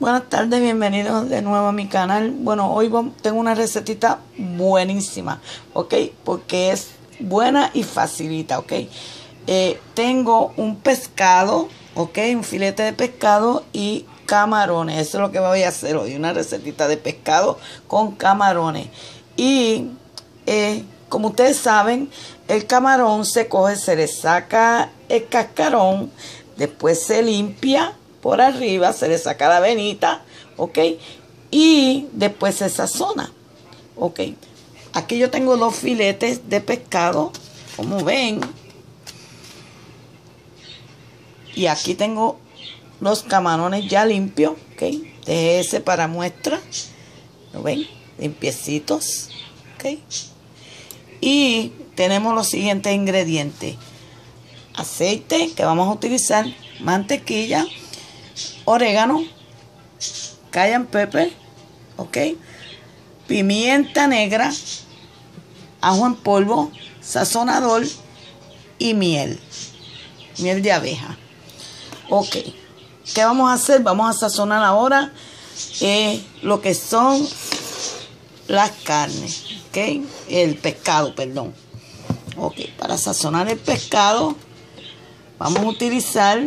Buenas tardes, bienvenidos de nuevo a mi canal. Bueno, hoy tengo una recetita buenísima, ¿ok? Porque es buena y facilita, ¿ok? Eh, tengo un pescado, ¿ok? Un filete de pescado y camarones. Eso es lo que voy a hacer hoy, una recetita de pescado con camarones. Y eh, como ustedes saben, el camarón se coge, se le saca el cascarón, después se limpia por arriba, se le saca la venita, ¿ok? Y después se sazona, ¿ok? Aquí yo tengo dos filetes de pescado, como ven. Y aquí tengo los camarones ya limpios, ¿ok? De ese para muestra, ¿lo ven? Limpiecitos, ¿ok? Y tenemos los siguientes ingredientes. Aceite que vamos a utilizar, mantequilla, orégano, cayenne pepper, ¿ok? Pimienta negra, ajo en polvo, sazonador y miel, miel de abeja. Ok, ¿qué vamos a hacer? Vamos a sazonar ahora eh, lo que son las carnes, ¿ok? El pescado, perdón. Ok, para sazonar el pescado vamos a utilizar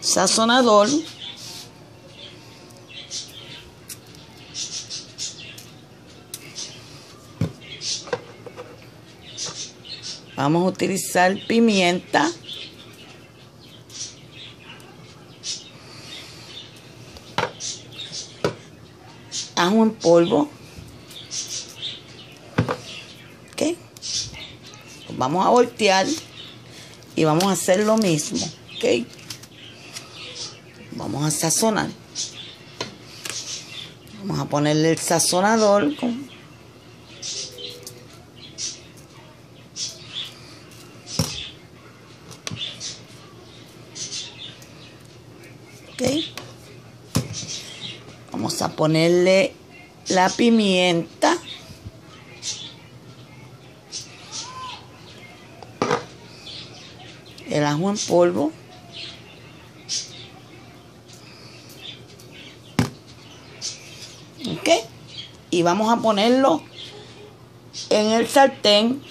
sazonador. Vamos a utilizar pimienta. Ajo en polvo. ¿Ok? vamos a voltear y vamos a hacer lo mismo. ¿Ok? Vamos a sazonar. Vamos a ponerle el sazonador con Vamos a ponerle la pimienta. El ajo en polvo. Y vamos a ponerlo en el sartén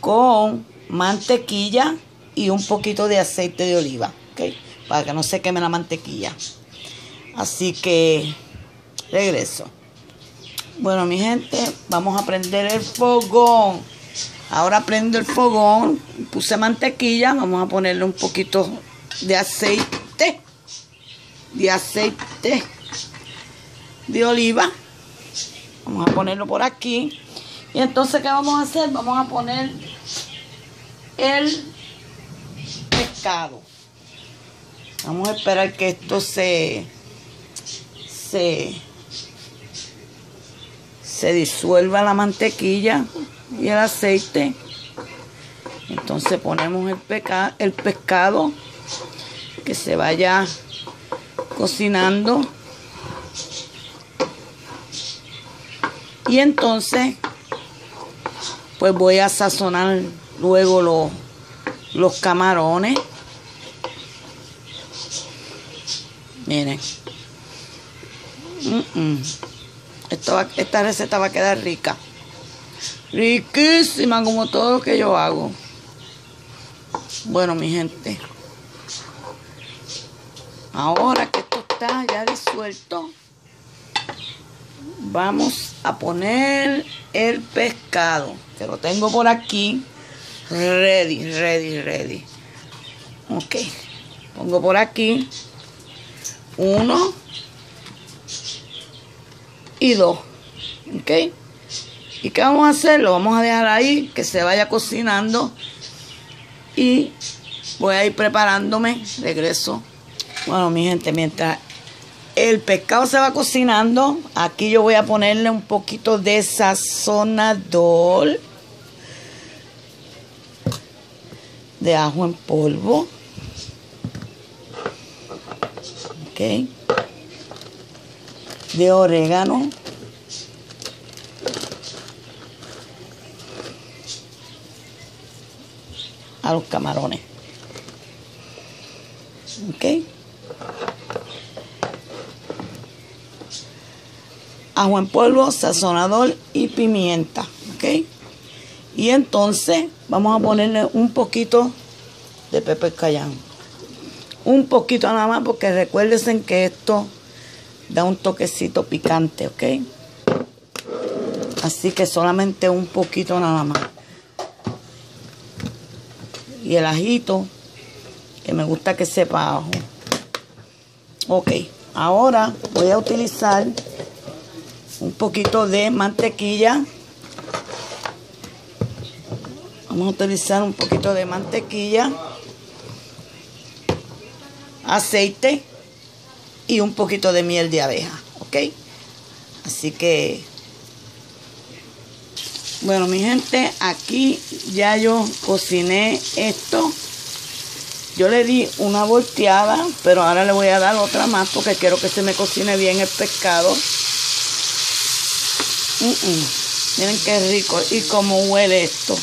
con mantequilla y un poquito de aceite de oliva, ¿ok? Para que no se queme la mantequilla. Así que regreso. Bueno, mi gente, vamos a prender el fogón. Ahora prendo el fogón, puse mantequilla, vamos a ponerle un poquito de aceite. De aceite de oliva. Vamos a ponerlo por aquí. Y entonces, ¿qué vamos a hacer? Vamos a poner el pescado. Vamos a esperar que esto se, se, se disuelva la mantequilla y el aceite. Entonces ponemos el, el pescado que se vaya cocinando. Y entonces, pues voy a sazonar luego los, los camarones. Miren. esta receta va a quedar rica. Riquísima como todo lo que yo hago. Bueno, mi gente. Ahora que esto está ya disuelto, vamos a poner el pescado. Que lo tengo por aquí. Ready, ready, ready. Ok. Pongo por aquí. Uno. Y dos. Ok. ¿Y qué vamos a hacer? Lo vamos a dejar ahí, que se vaya cocinando. Y voy a ir preparándome. Regreso. Bueno, mi gente, mientras el pescado se va cocinando, aquí yo voy a ponerle un poquito de sazonador. De ajo en polvo. Ok. De orégano. a los camarones. ¿Ok? Ajo en polvo, sazonador y pimienta, ¿ok? Y entonces vamos a ponerle un poquito de pepper cayán. Un poquito nada más porque recuérdense que esto da un toquecito picante, ¿ok? Así que solamente un poquito nada más. Y el ajito, que me gusta que sepa ajo. Ok, ahora voy a utilizar un poquito de mantequilla. Vamos a utilizar un poquito de mantequilla, aceite y un poquito de miel de abeja, ¿ok? Así que, bueno, mi gente, aquí ya yo cociné esto. Yo le di una volteada, pero ahora le voy a dar otra más porque quiero que se me cocine bien el pescado. Miren qué rico y cómo huele esto.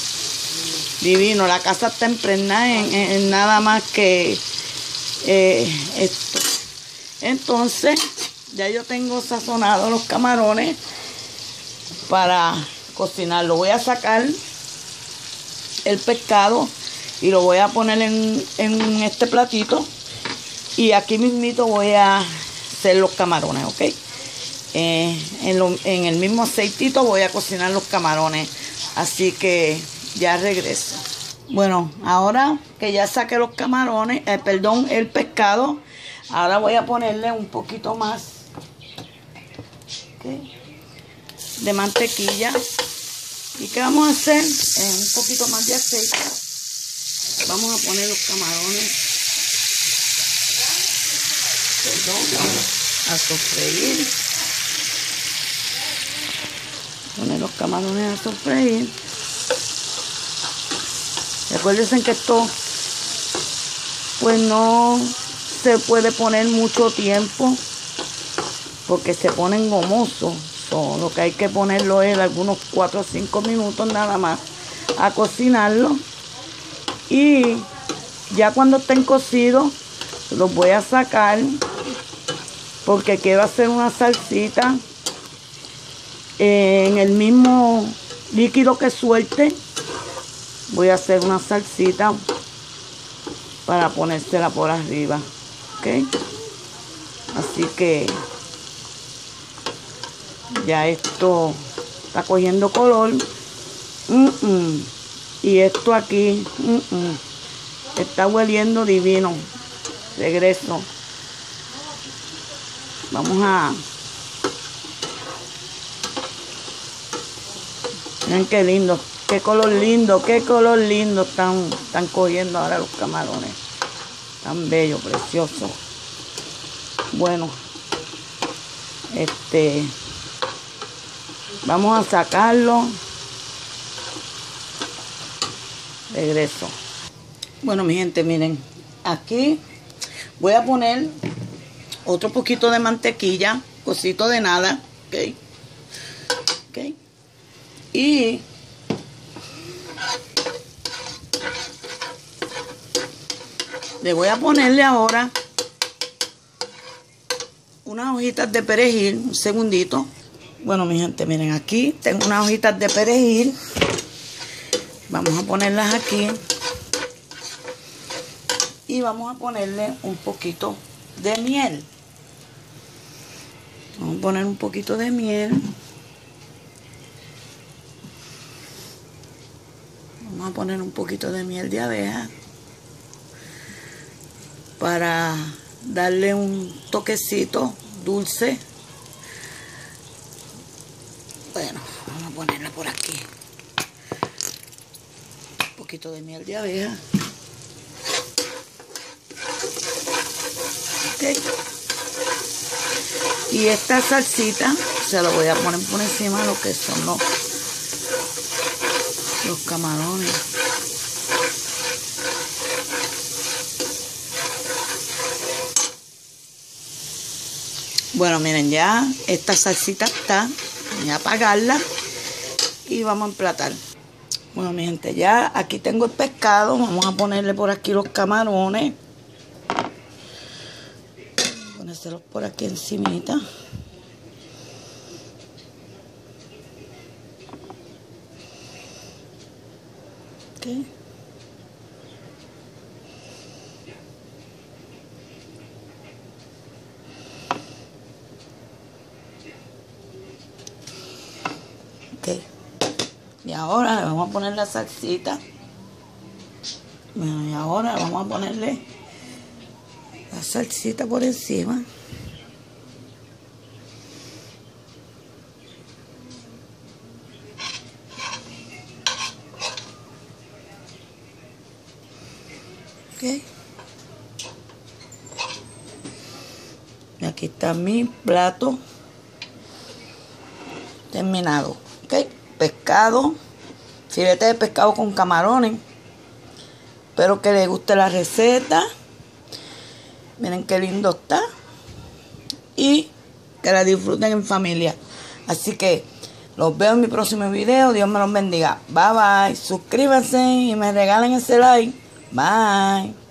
Divino, la casa está impregnada en, nada más que eh, esto. Entonces, ya yo tengo sazonado los camarones para cocinarlo. Voy a sacar el pescado y lo voy a poner en, en este platito. Y aquí mismito voy a hacer los camarones, ¿ok? Eh, en, el mismo aceitito voy a cocinar los camarones. Así que ya regreso. Bueno, ahora que ya saqué los camarones, eh, perdón, el pescado, ahora voy a ponerle un poquito más de mantequilla. ¿Y qué vamos a hacer? Eh, un poquito más de aceite. Vamos a poner los camarones. Perdón, a sofreír los camarones a sofreír. Recuerden que esto pues no se puede poner mucho tiempo porque se ponen gomosos. Lo que hay que ponerlo es algunos 4 o 5 minutos nada más a cocinarlo. Y ya cuando estén cocidos los voy a sacar porque quiero hacer una salsita en el mismo líquido que suelte voy a hacer una salsita para ponérsela por arriba ok así que ya esto está cogiendo color. Y esto aquí está hueliendo divino. Regreso. Vamos a Miren qué lindo, qué color lindo, qué color lindo están, están cogiendo ahora los camarones. Tan bello, precioso. Bueno, este, vamos a sacarlo. Regreso. Bueno, mi gente, miren, aquí voy a poner otro poquito de mantequilla, cosito de nada, ¿ok? Y le voy a ponerle ahora unas hojitas de perejil, un segundito. Bueno, mi gente, miren aquí tengo unas hojitas de perejil. Vamos a ponerlas aquí. Y vamos a ponerle un poquito de miel. Vamos a poner un poquito de miel. Vamos a poner un poquito de miel de abeja para darle un toquecito dulce. Bueno, vamos a ponerla por aquí. Un poquito de miel de abeja. Y esta salsita se la voy a poner por encima de lo que son los los camarones. Bueno, miren, ya esta salsita está. Voy a apagarla y vamos a emplatar. Bueno, mi gente, ya aquí tengo el pescado. Vamos a ponerle por aquí los camarones. Ponérselos por aquí encimita. Okay. Ok. Y ahora le vamos a poner la salsita. Bueno, y ahora vamos a ponerle la salsita por encima. Mi plato terminado. Ok. Pescado. Filete de pescado con camarones. Espero que les guste la receta. Miren qué lindo está. Y que la disfruten en familia. Así que los veo en mi próximo video. Dios me los bendiga. Bye bye. Suscríbanse y me regalen ese like. Bye.